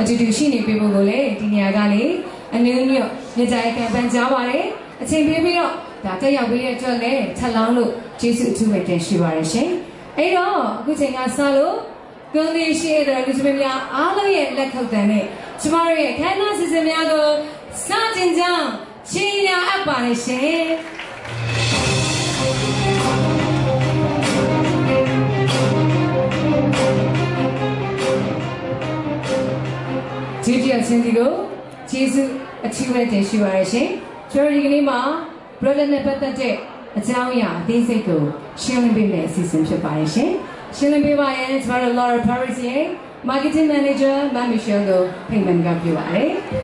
အတူတူရှိနေပြီဖို့ကိုလည်းဒီနေရာကနေအနည်းငယ်ညကြိုင်ကံပန်းကြားပါတယ်အချိန်ပေးပြီးတော့ဒါတက်ရောက်ပေးတဲ့အတွက်လည်းချက်လောင်းလို့ကျေးဇူးအထူးပဲတင်ရှိပါတယ်ရှင်အဲ့တော့အခုချိန်ကစလို့ကွန်ဒီရှိတဲ့လူစမများအားလုံးရဲ့လက်ခုပ်တန်နဲ့ကျမတို့ရဲ့ခန္ဓာစစ်စစ်များကိုစတင်ကြောင်းချင်းညာအပ်ပါတယ်ရှင် ကျေးဇူးအရှင်ဒီကိုကျေးဇူးအထူးပဲတင်ရှိပါရရှင်ကျွန်တော်ဒီကနေ့မှာ brother နဲ့ပတ်သက်တဲ့အကြောင်းအရာအသေးစိတ်ကိုရှင်းလင်းပေးမယ့်အစီအစဉ်ဖြစ်ပါရရှင်ရှင်းလင်းပေးပါရင်ကျွန်တော်တို့ Laura Paris ရဲ့ marketing manager မမီရှယ်ကိုဖိတ်မှန်ကပြပါတယ်